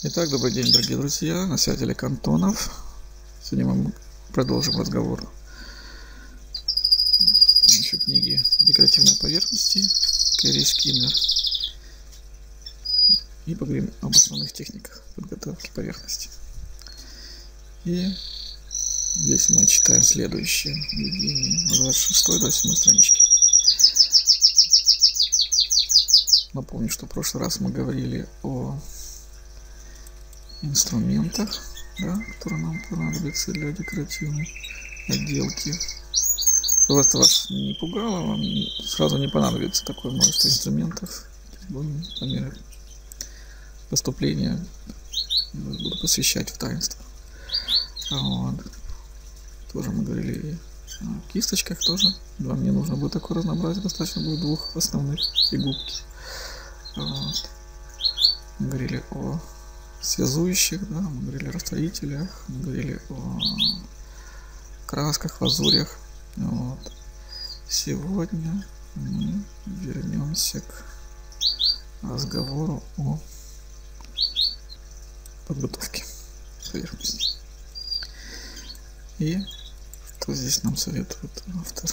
Итак, добрый день, дорогие друзья. На связи Олег Антонов. Сегодня мы продолжим разговор насчет книги «Декоративные поверхности» Кэрри Скиннер. И поговорим об основных техниках подготовки поверхности. И здесь мы читаем следующее введение на 26-27 страничке. Напомню, что в прошлый раз мы говорили о инструментах, да, которые нам понадобятся для декоративной отделки. Чтобы это вас не пугало, вам сразу не понадобится такое множество инструментов. Будем по мере поступления буду посвящать в таинство. Вот. Тоже мы говорили о кисточках тоже. Да, мне нужно будет такое разнообразие, достаточно будет двух основных и губки. Вот. Мы говорили о связующих, да, мы говорили о растворителях, мы говорили о красках, лазурях. Вот. Сегодня мы вернемся к разговору о подготовке поверхности. И что здесь нам советует автор?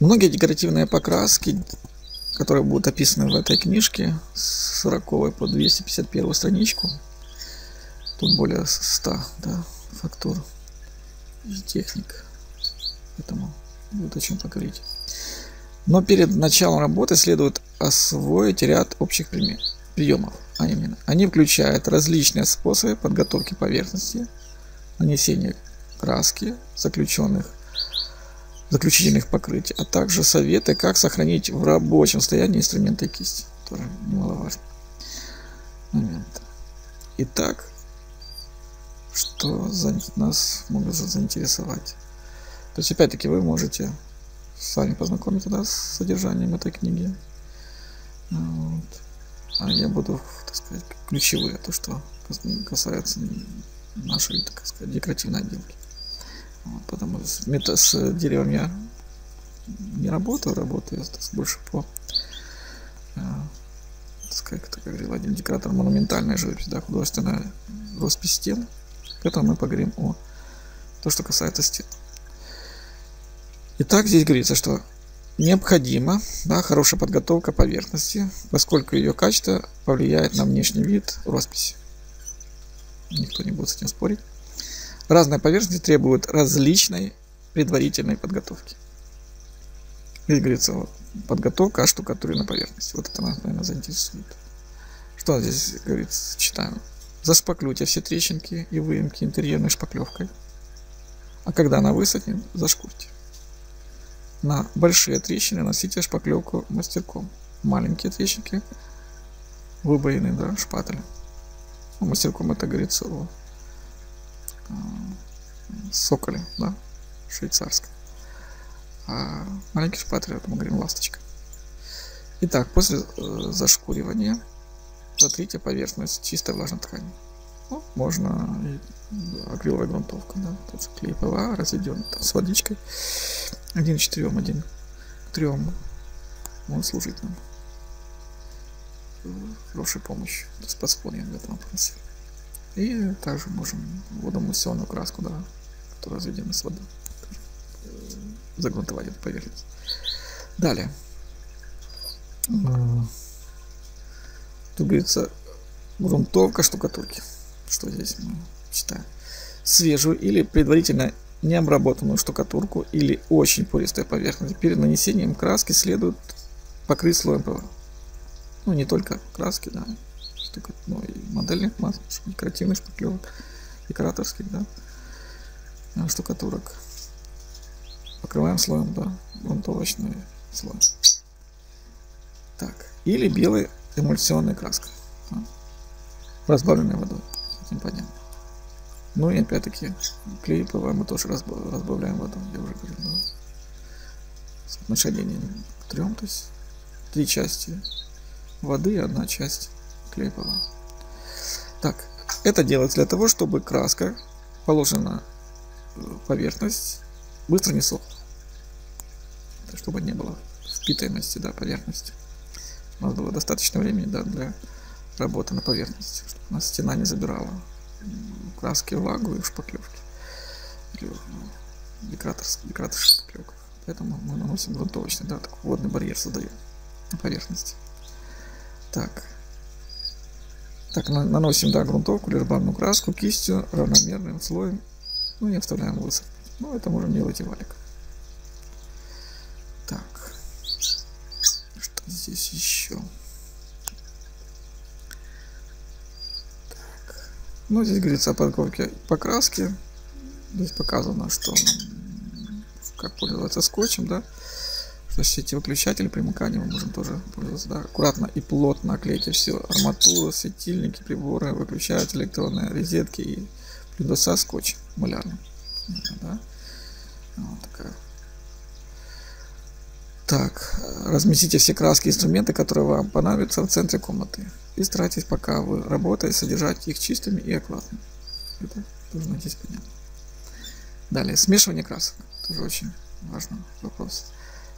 Многие декоративные покраски которые будут описаны в этой книжке с 40 по 251 страничку. Тут более 100 да, фактур и техник. Поэтому будет о чем поговорить. Но перед началом работы следует освоить ряд общих приемов. А именно, они включают различные способы подготовки поверхности, нанесения краски, заключенных заключительных покрытий, а также советы, как сохранить в рабочем состоянии инструменты кисти. Тоже немаловажный момент. Итак, что нас может заинтересовать? То есть, опять-таки, вы можете сами познакомиться да, с содержанием этой книги. Вот. А я буду, так сказать, ключевые, то, что касается нашей, так сказать, декоративной отделки. Потому что с деревом я не работаю, работаю я больше по э, как это говорил один декоратор монументальная живопись, да, художественная роспись стен. Поэтому мы поговорим о то, что касается стен. Итак, здесь говорится, что необходима да, хорошая подготовка поверхности, поскольку ее качество повлияет на внешний вид росписи. Никто не будет с этим спорить. Разные поверхности требуют различной предварительной подготовки. Здесь говорится вот, подготовка штукатуры на поверхности. Вот это нас, наверное, заинтересует. Что здесь говорится? Читаем. Зашпаклюйте все трещинки и выемки интерьерной шпаклевкой. А когда она высохнет, зашкурьте. На большие трещины носите шпаклевку мастерком. Маленькие трещинки выбоины, да, шпателем. Ну, мастерком это говорится о соколе, да, швейцарской. А маленький это мы говорим ласточка. Итак, после э, зашкуривания затрите поверхность чистой влажной ткани. Ну, можно и акриловая грунтовка, да, тут клей ПВА разведенный там, с водичкой. Один к четырем, один к трем. Он служит нам хорошей помощью, с подспорьем в этом вопросе. И также можем водоэмульсионную краску, да, которая разведена с водой, э, загрунтовать эту поверхность. Далее. Тут говорится грунтовка штукатурки. Что здесь мы читаем? Свежую или предварительно необработанную штукатурку или очень пористая поверхность. Перед нанесением краски следует покрыть слоем ПВА. Ну, не только краски, да, штука, ну, и модельных масок, декоративных шпаклевок, декораторских, да, штукатурок. Покрываем слоем, да, грунтовочный слой. Так, или белой эмульсионной краской, да, разбавленной водой, этим понятно. Ну и опять-таки клей ПВ мы тоже разбавляем водой, я уже говорил, да. Соотношение к трем, то есть три части воды и одна часть клейпова. Так, это делается для того, чтобы краска, положена поверхность, быстро не сохла. Чтобы не было впитаемости да, поверхности. У нас было достаточно времени да, для работы на поверхности, чтобы у нас стена не забирала краски влагу и шпаклевки. Или декораторская, ну, декораторская шпаклевка. Поэтому мы наносим грунтовочный, да, такой водный барьер создаем на поверхности. Так. Так, наносим, да, грунтовку или краску кистью равномерным слоем. Ну, не оставляем высохнуть. Ну, это можем делать и валик. Так. Что здесь еще? Так. Ну, здесь говорится о подготовке покраски. Здесь показано, что как пользоваться скотчем, да. Что эти выключатели, примыкания мы можем тоже пользоваться, да. Аккуратно и плотно оклейте все. Арматуру, светильники, приборы, выключатели, электронные розетки и плюса скотч малярный. Да? Вот. Так, разместите все краски инструменты, которые вам понадобятся в центре комнаты. И старайтесь, пока вы работаете, содержать их чистыми и аккуратными. Это должно здесь понятно. Далее, смешивание красок. Тоже очень важный вопрос.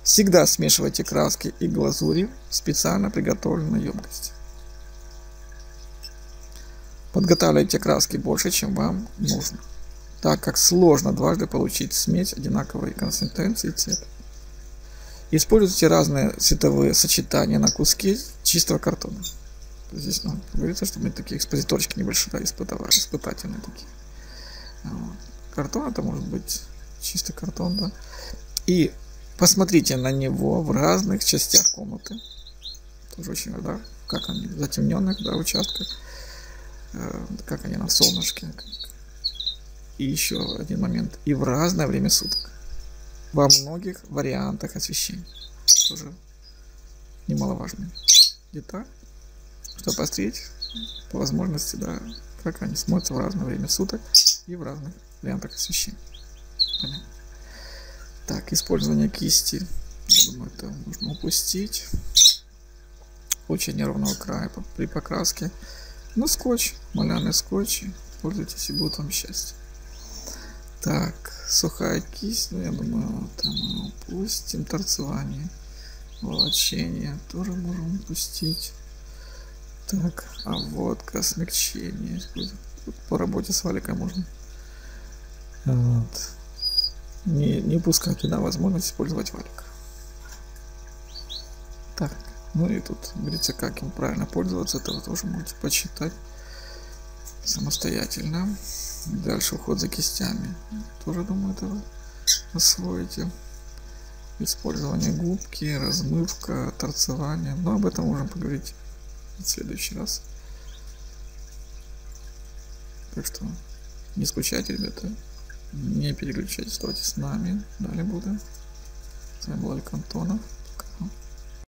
Всегда смешивайте краски и глазури в специально приготовленной емкости. Подготавливайте краски больше, чем вам нужно, так как сложно дважды получить смесь одинаковой консистенции и цвета. Используйте разные цветовые сочетания на куски чистого картона. Здесь ну, говорится, что мы такие экспозиторчики небольшие, да, испытательные такие. Вот. Картон это может быть чистый картон, да. И посмотрите на него в разных частях комнаты. Тоже очень, да, как они в затемненных да, участках, э, как они на солнышке. И еще один момент. И в разное время суток. Во многих вариантах освещения. Тоже немаловажный деталь. Чтобы посмотреть по возможности, да, как они смотрятся в разное время суток и в разных вариантах освещения. Понятно. Так, использование кисти. Я думаю, это можно упустить. Очень неровного края при покраске. Ну, скотч, малярный скотч. Пользуйтесь и будет вам счастье. Так, сухая кисть, ну, я думаю, там упустим. Торцевание, волочение тоже можем упустить. Так, а водка, смягчение. По работе с валикой можно. Вот не, не упускайте да, возможность использовать валик. Так, ну и тут говорится, как им правильно пользоваться, это тоже можете почитать самостоятельно. Дальше уход за кистями. Тоже, думаю, это вы освоите. Использование губки, размывка, торцевание. Но об этом можем поговорить в следующий раз. Так что не скучайте, ребята. Не переключайтесь, оставайтесь с нами. Далее буду. С вами был Олег Антонов.